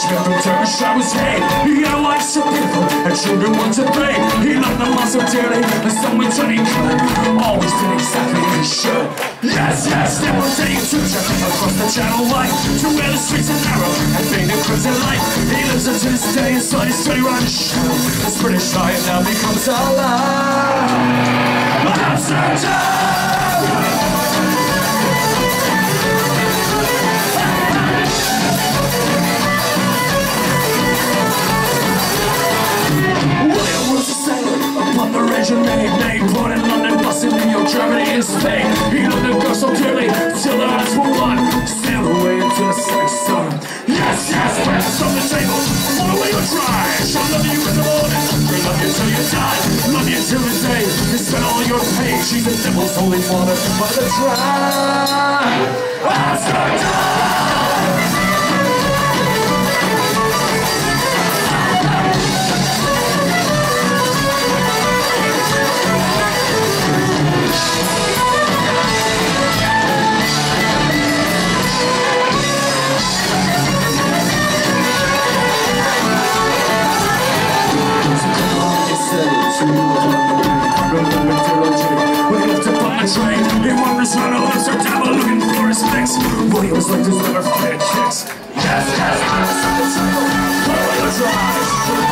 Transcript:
punishment from Turkish I was hate He had a life so beautiful and children want to pay He loved them all so dearly and someone he could Always did exactly as he should. Yes, yes, day you took trip across the channel line To where the streets are narrow and faded crimson light. He lives unto this day inside his study run show This British lion now becomes alive Amsterdam! Born in London, Boston, New York, Germany, and Spain. He loved the girl so dearly till the hearts were one. Sailed away into the setting sun Yes, yes, breakfast on the table. All the way you try She'll love you in the morning. She'll love you till you die. Love you till the day. You spend all your pain She's the devil's holy father By the try Amsterdam Wanders around all this devil looking for his fix. Williams like his never fed kicks. Yes, yes, I'm a table. Follow the drive.